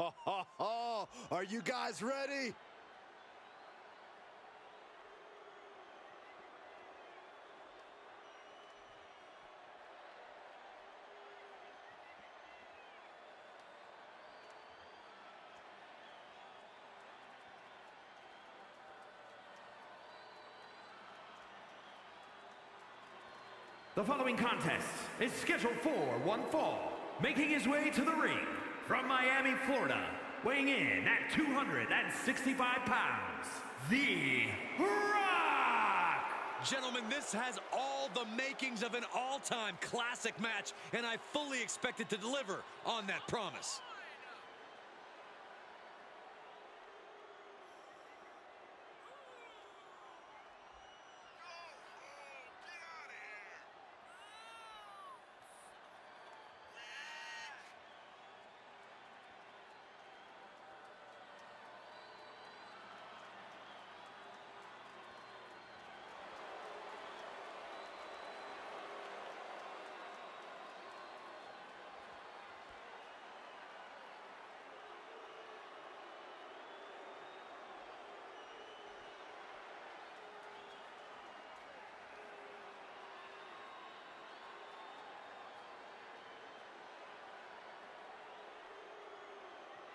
Are you guys ready? The following contest is scheduled for one fall, making his way to the ring from Miami, Florida, weighing in at 265 pounds, The Rock! Gentlemen, this has all the makings of an all-time classic match, and I fully expect it to deliver on that promise.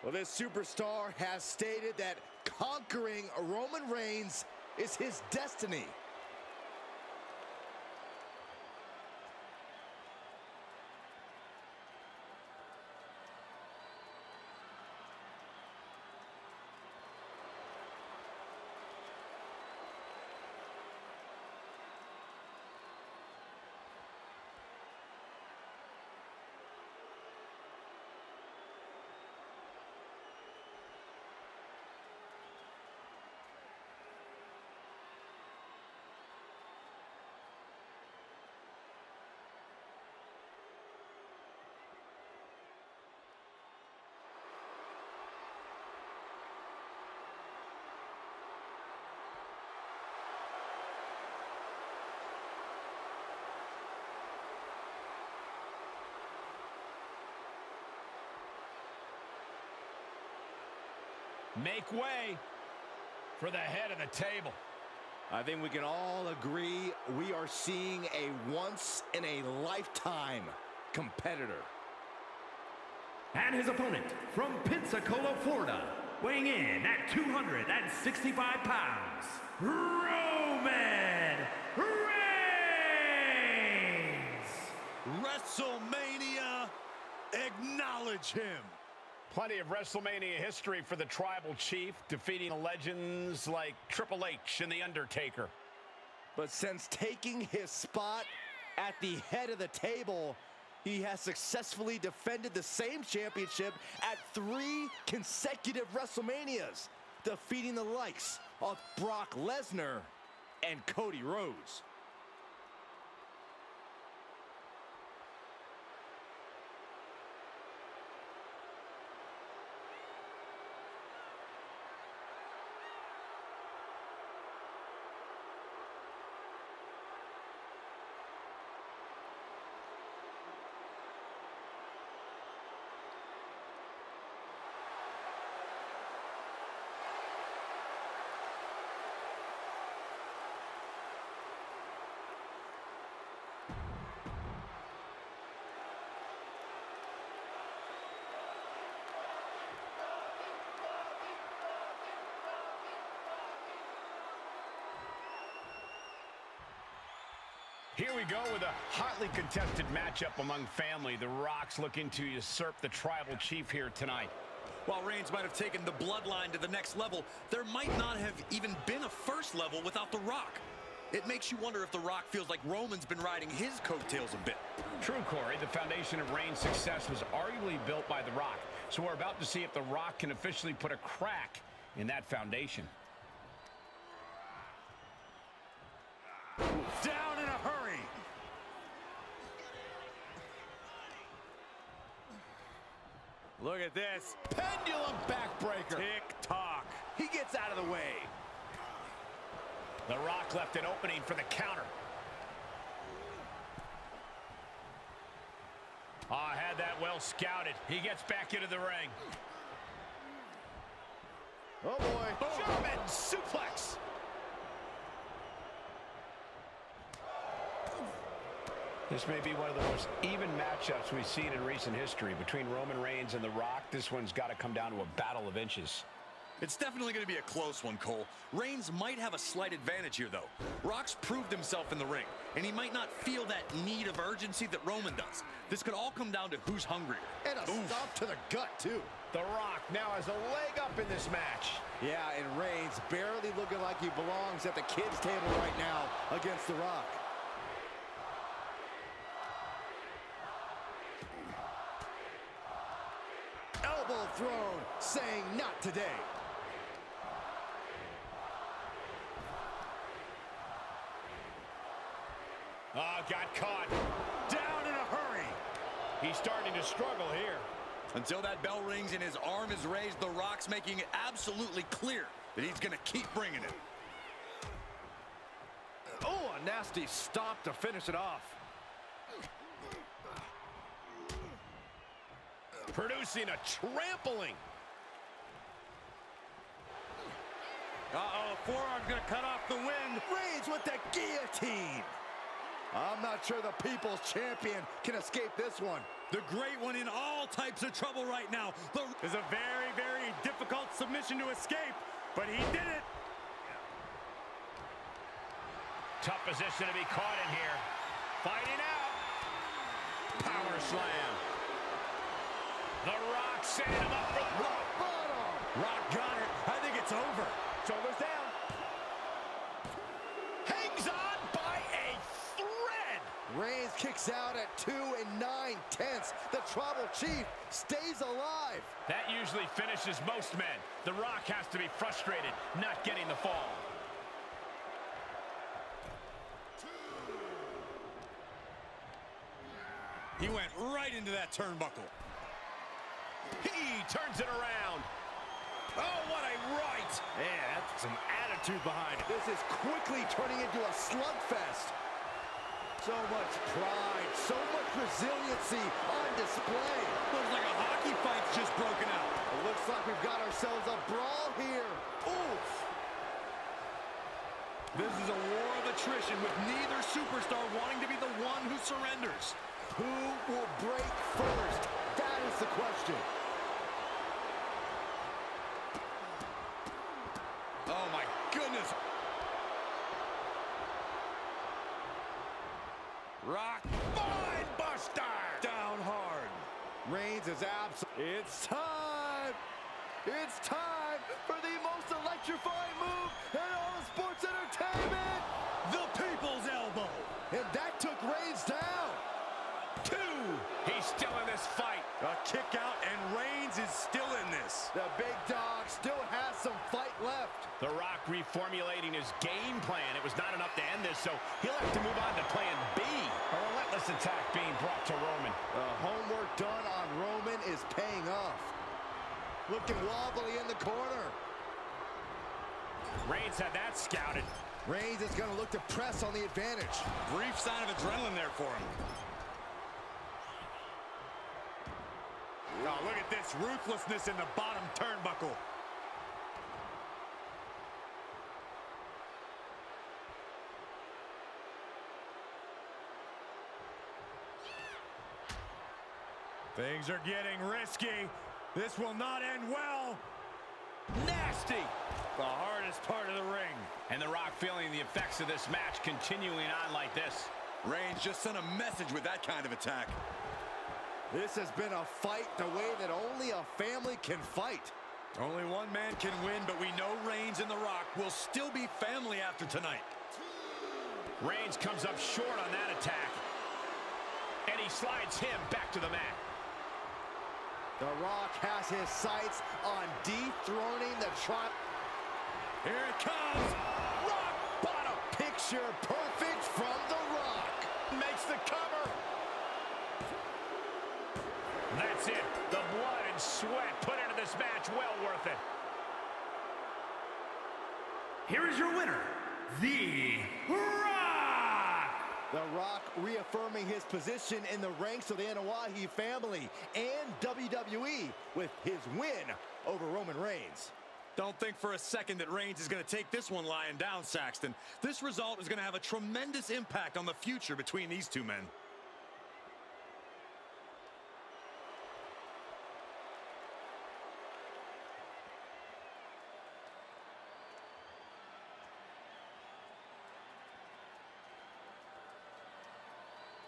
Well, this superstar has stated that conquering Roman Reigns is his destiny. Make way for the head of the table. I think we can all agree we are seeing a once-in-a-lifetime competitor. And his opponent from Pensacola, Florida, weighing in at 265 pounds, Roman Reigns! WrestleMania, acknowledge him. Plenty of WrestleMania history for the Tribal Chief, defeating legends like Triple H and The Undertaker. But since taking his spot at the head of the table, he has successfully defended the same championship at three consecutive WrestleManias, defeating the likes of Brock Lesnar and Cody Rhodes. Here we go with a hotly contested matchup among family. The Rocks looking to usurp the Tribal Chief here tonight. While Reigns might have taken the bloodline to the next level, there might not have even been a first level without The Rock. It makes you wonder if The Rock feels like Roman's been riding his coattails a bit. True, Corey. The foundation of Reigns' success was arguably built by The Rock. So we're about to see if The Rock can officially put a crack in that foundation. Down in a hurry. Look at this. Pendulum backbreaker. Tick-tock. He gets out of the way. The Rock left an opening for the counter. Ah, had that well scouted. He gets back into the ring. Oh, boy. German suplex. This may be one of the most even matchups we've seen in recent history between Roman Reigns and The Rock. This one's got to come down to a battle of inches. It's definitely going to be a close one, Cole. Reigns might have a slight advantage here, though. Rock's proved himself in the ring, and he might not feel that need of urgency that Roman does. This could all come down to who's hungrier. And a Oof. stop to the gut, too. The Rock now has a leg up in this match. Yeah, and Reigns barely looking like he belongs at the kids' table right now against The Rock. Saying not today. Ah, got caught. Down in a hurry. He's starting to struggle here. Until that bell rings and his arm is raised, The Rock's making it absolutely clear that he's going to keep bringing it. Oh, a nasty stop to finish it off. Producing a trampling. Uh-oh, forearm's going to cut off the wind. Reigns with the guillotine. I'm not sure the people's champion can escape this one. The great one in all types of trouble right now. The is a very, very difficult submission to escape, but he did it. Tough position to be caught in here. Fighting out. Power slam. The Rock setting him up for the Rock bottom. Rock got it. I think it's over. Shoulders down. hangs on by a thread. Reigns kicks out at two and nine tenths. The Tribal Chief stays alive. That usually finishes most men. The Rock has to be frustrated, not getting the fall. He went right into that turnbuckle. He turns it around. Oh, what a right. Yeah, that's some attitude behind it. This is quickly turning into a slugfest. So much pride, so much resiliency on display. Looks like a hockey fight's just broken out. It looks like we've got ourselves a brawl here. Oof. This is a war of attrition with neither superstar wanting to be the one who surrenders. Who will break first? That is the question. Reigns is absent. It's time. It's time for the most electrifying move in all of sports entertainment. The people's elbow. And that took Reigns down. Two. He's still in this fight. A kick out, and Reigns is still in this. The big dog still has some fight left. The Rock reformulating his game plan. It was not enough to end this, so he'll have to move on to plan B. A relentless attack being brought to Roman. The homework done on Roman is paying off. Looking wobbly in the corner. Reigns had that scouted. Reigns is going to look to press on the advantage. Brief sign of adrenaline there for him. Oh, look at this ruthlessness in the bottom turnbuckle. Things are getting risky. This will not end well. Nasty. The hardest part of the ring. And The Rock feeling the effects of this match continuing on like this. Reigns just sent a message with that kind of attack. This has been a fight the way that only a family can fight. Only one man can win, but we know Reigns and The Rock will still be family after tonight. Reigns comes up short on that attack. And he slides him back to the mat. The Rock has his sights on dethroning the tri... Here it comes. Rock bottom. Picture perfect from The Rock. Makes the cover. That's it. The blood and sweat put into this match. Well worth it. Here is your winner, The Rock! The Rock reaffirming his position in the ranks of the Anoa'i family and WWE with his win over Roman Reigns. Don't think for a second that Reigns is going to take this one lying down, Saxton. This result is going to have a tremendous impact on the future between these two men.